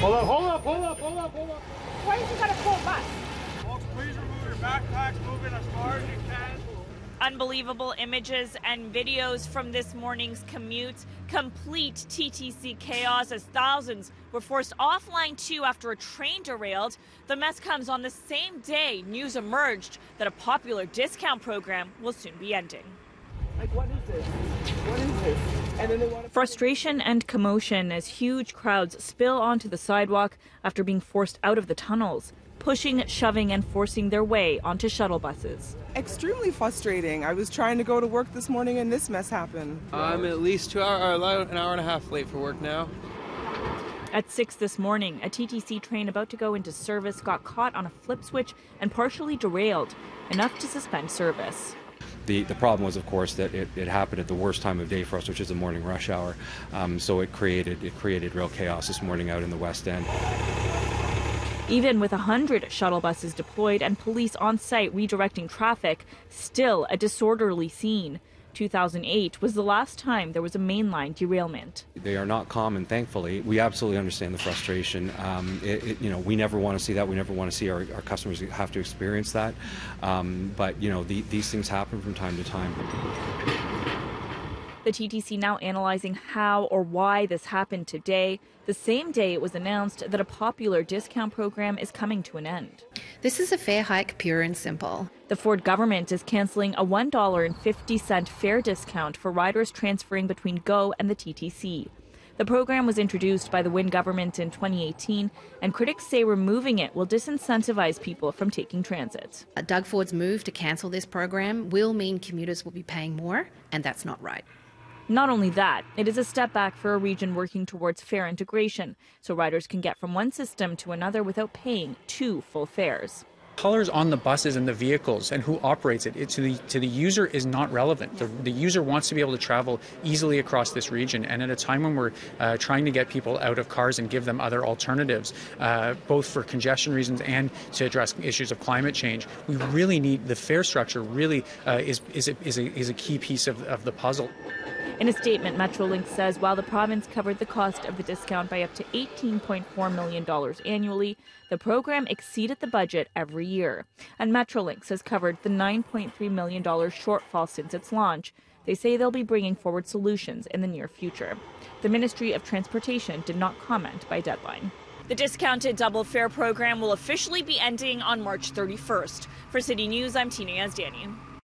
Hold up, hold up, hold up, hold up, hold up. Why is you got a full bus? Folks, please remove your backpacks, move in as far as you can. Unbelievable images and videos from this morning's commute. Complete TTC chaos as thousands were forced offline too after a train derailed. The mess comes on the same day news emerged that a popular discount program will soon be ending. Like, what is this? What is this? And then they want to. Frustration and commotion as huge crowds spill onto the sidewalk after being forced out of the tunnels, pushing, shoving, and forcing their way onto shuttle buses. Extremely frustrating. I was trying to go to work this morning and this mess happened. I'm at least two hour, an hour and a half late for work now. At 6 this morning, a TTC train about to go into service got caught on a flip switch and partially derailed, enough to suspend service. The, the problem was, of course, that it, it happened at the worst time of day for us, which is the morning rush hour. Um, so it created it created real chaos this morning out in the West End. Even with 100 shuttle buses deployed and police on site redirecting traffic, still a disorderly scene. 2008 was the last time there was a mainline derailment. They are not common, thankfully. We absolutely understand the frustration. Um, it, it, you know, we never want to see that. We never want to see our, our customers have to experience that. Um, but you know, the, these things happen from time to time. The TTC now analyzing how or why this happened today, the same day it was announced that a popular discount program is coming to an end. This is a fare hike, pure and simple. The Ford government is canceling a $1.50 fare discount for riders transferring between GO and the TTC. The program was introduced by the Wynne government in 2018, and critics say removing it will disincentivize people from taking transit. Uh, Doug Ford's move to cancel this program will mean commuters will be paying more, and that's not right. Not only that, it is a step back for a region working towards fare integration, so riders can get from one system to another without paying two full fares colors on the buses and the vehicles and who operates it, it to the to the user is not relevant. The, the, user wants to be able to travel easily across this region, and at a time when we're uh, trying to get people out of cars and give them other alternatives, uh, both for congestion reasons and to address issues of climate change, we really need the fare structure. Really uh, is is a, is a, is a key piece of, of the puzzle. In a statement, Metrolinx says while the province covered the cost of the discount by up to $18.4 million annually, the program exceeded the budget every year. And Metrolinx has covered the $9.3 million shortfall since its launch. They say they'll be bringing forward solutions in the near future. The Ministry of Transportation did not comment by deadline. The discounted double fare program will officially be ending on March 31st. For City News, I'm Tina Yazdani.